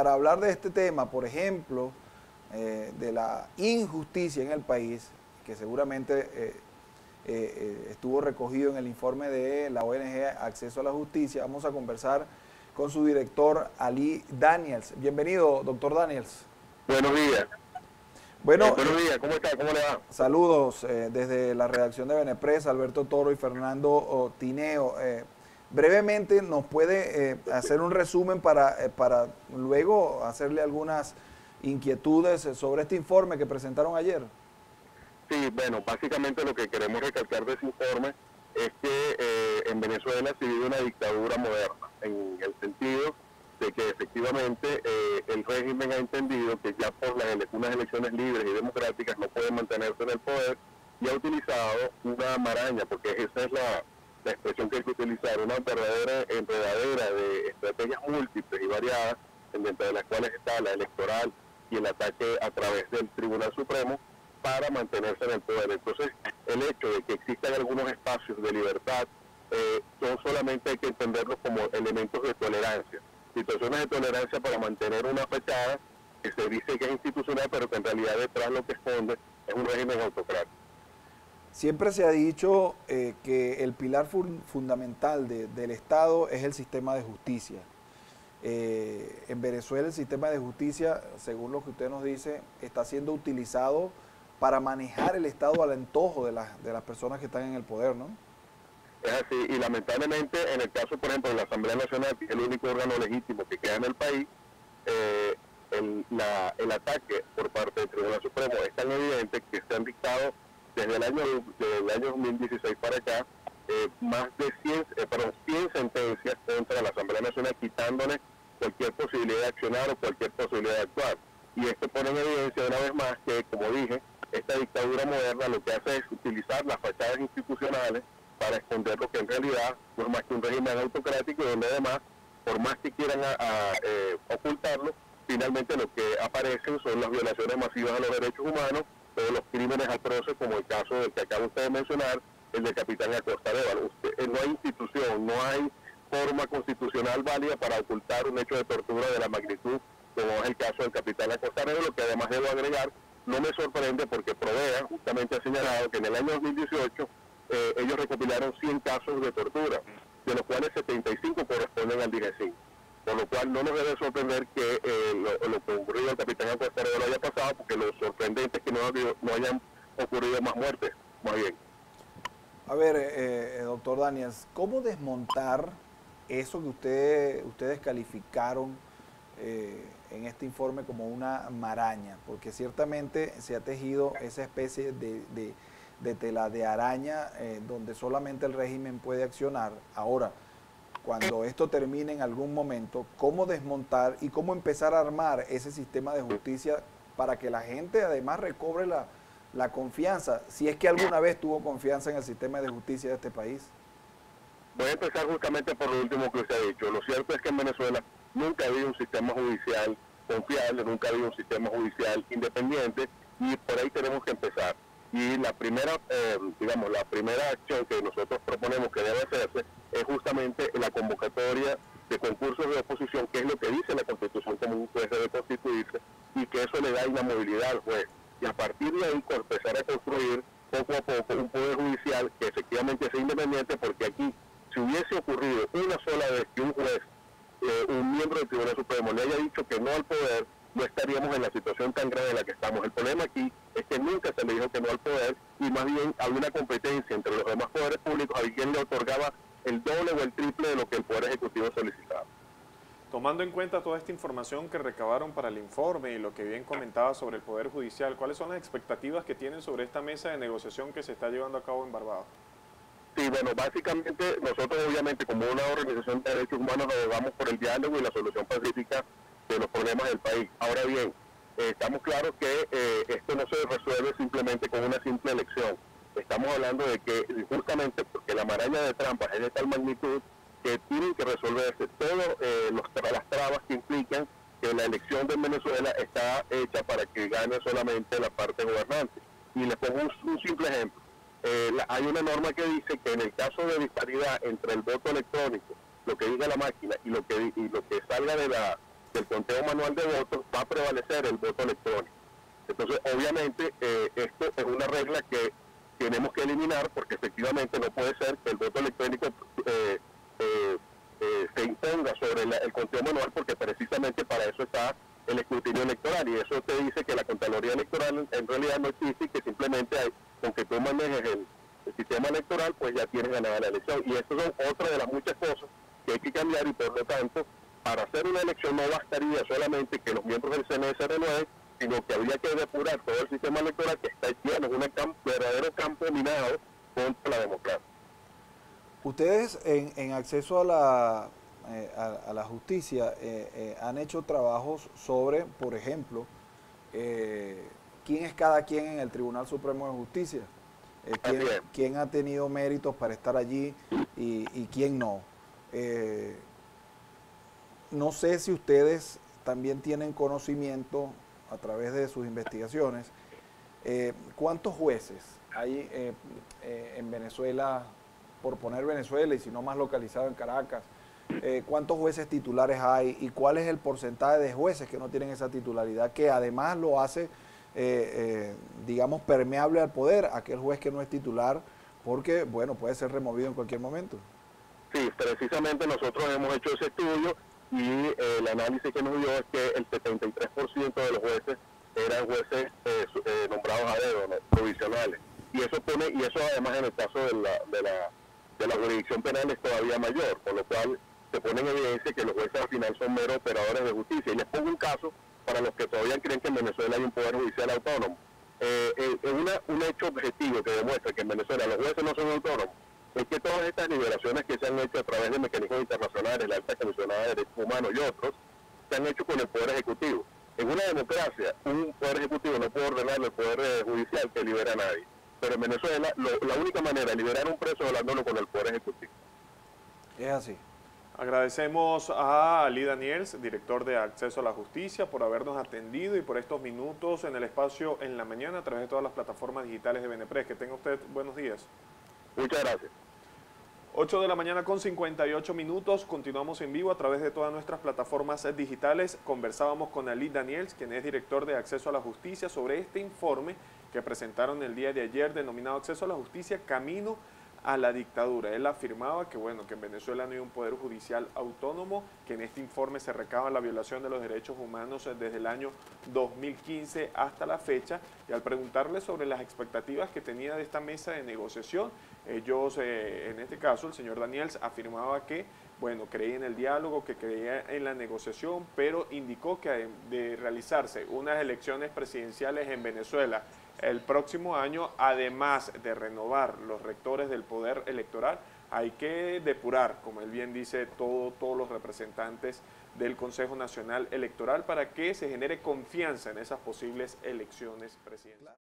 para hablar de este tema, por ejemplo, eh, de la injusticia en el país, que seguramente eh, eh, estuvo recogido en el informe de la ONG Acceso a la Justicia, vamos a conversar con su director Ali Daniels. Bienvenido, doctor Daniels. Buenos días. Bueno, buenos días, ¿cómo está? ¿Cómo le va? Saludos desde la redacción de Benepres, Alberto Toro y Fernando Tineo brevemente nos puede eh, hacer un resumen para, eh, para luego hacerle algunas inquietudes sobre este informe que presentaron ayer. Sí, bueno, básicamente lo que queremos recalcar de ese informe es que eh, en Venezuela se vive una dictadura moderna, en el sentido de que efectivamente el régimen ha entendido que ya por las unas elecciones libres y democráticas no puede mantenerse en el poder y ha utilizado una maraña, porque esa es la, la expresión que hay que utilizar, una verdadera enredadera de estrategias múltiples y variadas, dentro de las cuales está la electoral y el ataque a través del Tribunal Supremo para mantenerse en el poder. Entonces, el hecho de que existan algunos espacios de libertad, eh, son solamente hay que entenderlos como elementos de tolerancia, situaciones de tolerancia para mantener una fachada que se dice que es institucional, pero que en realidad detrás lo que esconde es un régimen autocrático. Siempre se ha dicho eh, que el pilar fundamental del Estado es el sistema de justicia. Eh, en Venezuela el sistema de justicia, según lo que usted nos dice, está siendo utilizado para manejar el Estado al antojo de, de las personas que están en el poder, ¿no? Es así, y lamentablemente en el caso, por ejemplo, de la Asamblea Nacional, que es el único órgano legítimo que queda en el país, eh, el, el ataque por parte del Tribunal Supremo es tan evidente que se han dictado desde el año, desde año 2016 para acá, eh, más de 100, eh, 100 sentencias contra la Asamblea Nacional quitándole cualquier posibilidad de accionar o cualquier posibilidad de actuar. Y esto pone en evidencia una vez más que, como dije, esta dictadura moderna lo que hace es utilizar las fachadas institucionales para esconder lo que en realidad no es más que un régimen autocrático donde además, por más que quieran eh, ocultarlo, finalmente lo que aparecen son las violaciones masivas a los derechos humanos todos los crímenes atroces, como el caso del que acaba usted de mencionar, el del capitán Acosta Usted, eh, no hay institución, no hay forma constitucional válida para ocultar un hecho de tortura de la magnitud como es el caso del capitán Acosta lo que además debo agregar, no me sorprende porque Provea justamente ha señalado que en el año 2018 eh, ellos recopilaron 100 casos de tortura, de los cuales 75 corresponden al DGCIN. Por lo cual no nos debe sorprender que eh, lo, que ocurrido al capitán Acosta lo haya pasado, porque lo sorprendente es que no, no hayan ocurrido más muertes, más bien. A ver, eh, eh, doctor Daniels, ¿cómo desmontar eso que usted, ustedes calificaron en este informe como una maraña? Porque ciertamente se ha tejido esa especie de, de tela de araña donde solamente el régimen puede accionar. Ahora, cuando esto termine en algún momento, cómo desmontar y cómo empezar a armar ese sistema de justicia para que la gente además recobre la, confianza, si es que alguna vez tuvo confianza en el sistema de justicia de este país. Voy a empezar justamente por lo último que usted ha dicho. Lo cierto es que en Venezuela nunca ha habido un sistema judicial confiable, nunca ha habido un sistema judicial independiente y por ahí tenemos que empezar. Y la primera, eh, digamos, la primera acción que nosotros proponemos que debe hacerse es justamente la convocatoria de concursos de oposición, que es lo que dice la Constitución como un juez debe constituirse, y que eso le da una movilidad al juez. Y a partir de ahí empezar a construir poco a poco un poder judicial que efectivamente sea independiente, porque aquí, si hubiese ocurrido una sola vez que un juez, eh, un miembro del Tribunal Supremo, le haya dicho que no al poder, no estaríamos en la situación tan grave en la que estamos. El problema aquí es que nunca se le dijo que no al poder y más bien había una competencia entre los demás poderes públicos a quien le otorgaba el doble o el triple de lo que el Poder Ejecutivo solicitaba. Tomando en cuenta toda esta información que recabaron para el informe y lo que bien comentaba sobre el Poder Judicial, ¿cuáles son las expectativas que tienen sobre esta mesa de negociación que se está llevando a cabo en Barbados? Sí, bueno, básicamente nosotros obviamente como una organización de derechos humanos abogamos por el diálogo y la solución pacífica de los problemas del país. Ahora bien, eh, estamos claros que eh, esto no se resuelve simplemente con una simple elección estamos hablando de que justamente porque la maraña de trampas es de tal magnitud que tienen que resolverse todas eh, las trabas que implican que la elección de Venezuela está hecha para que gane solamente la parte gobernante. Y les pongo un, simple ejemplo. Eh, hay una norma que dice que en el caso de disparidad entre el voto electrónico, lo que diga la máquina y lo que, y lo que salga de la, del conteo manual de votos, va a prevalecer el voto electrónico. Entonces, obviamente, eh, esto es una regla que tenemos que eliminar porque efectivamente no puede ser que el voto electrónico eh, eh, se imponga sobre el conteo manual porque precisamente para eso está el escrutinio electoral y eso te dice que la Contraloría Electoral en realidad no existe y que simplemente hay, con que tú manejes el, sistema electoral pues ya tienes ganada la elección y estas son otra de las muchas cosas que hay que cambiar y por lo tanto para hacer una elección no bastaría solamente que los miembros del CNE se renueven sino que habría que depurar todo el sistema electoral que está lleno de un verdadero campo minado contra la democracia. Ustedes en, en acceso a la, eh, a, la justicia eh, eh, han hecho trabajos sobre, por ejemplo, quién es cada quien en el Tribunal Supremo de Justicia, quién, quién, ha tenido méritos para estar allí y, y quién no. No sé si ustedes también tienen conocimiento a través de sus investigaciones, eh, ¿cuántos jueces hay eh, eh, en Venezuela, por poner Venezuela y si no más localizado en Caracas? ¿Cuántos jueces titulares hay y cuál es el porcentaje de jueces que no tienen esa titularidad que además lo hace, digamos, permeable al poder, aquel juez que no es titular, porque, bueno, puede ser removido en cualquier momento? Sí, precisamente nosotros hemos hecho ese estudio y eh, el análisis que nos dio es que el 73% de los jueces eran jueces eh, eh, nombrados a dedo, provisionales. Y eso pone, y eso además en el caso de la, de la, de la jurisdicción penal es todavía mayor, por lo cual se pone en evidencia que los jueces al final son meros operadores de justicia. Y les pongo un caso para los que todavía creen que en Venezuela hay un poder judicial autónomo. Eh, una, un hecho objetivo que demuestra que en Venezuela los jueces no son autónomos es que todas estas liberaciones que se han hecho a través de mecanismos internacionales, la alta comisionada de derechos humanos y otros, se han hecho con el Poder Ejecutivo. En una democracia, un Poder Ejecutivo no puede ordenarle al Poder eh, Judicial que libera a nadie. Pero en Venezuela, la única manera de liberar a un preso es hablándolo con el Poder Ejecutivo. Es así. Agradecemos a Ali Daniels, director de Acceso a la Justicia, por habernos atendido y por estos minutos en el espacio en la mañana a través de todas las plataformas digitales de Benepres. Que tenga usted buenos días. Muchas gracias. 8 de la mañana con 58 minutos, continuamos en vivo a través de todas nuestras plataformas digitales. Conversábamos con Ali Daniels, quien es director de Acceso a la Justicia, sobre este informe que presentaron el día de ayer denominado Acceso a la Justicia, Camino a la dictadura. Él afirmaba que, bueno, que en Venezuela no hay un poder judicial autónomo, que en este informe se recaba la violación de los derechos humanos desde el año 2015 hasta la fecha. Y al preguntarle sobre las expectativas que tenía de esta mesa de negociación, ellos, eh, en este caso, el señor Daniels afirmaba que, bueno, creía en el diálogo, que creía en la negociación, pero indicó que de realizarse unas elecciones presidenciales en Venezuela el próximo año, además de renovar los rectores del poder electoral, hay que depurar, como él bien dice, todo, todos los representantes del Consejo Nacional Electoral para que se genere confianza en esas posibles elecciones presidenciales.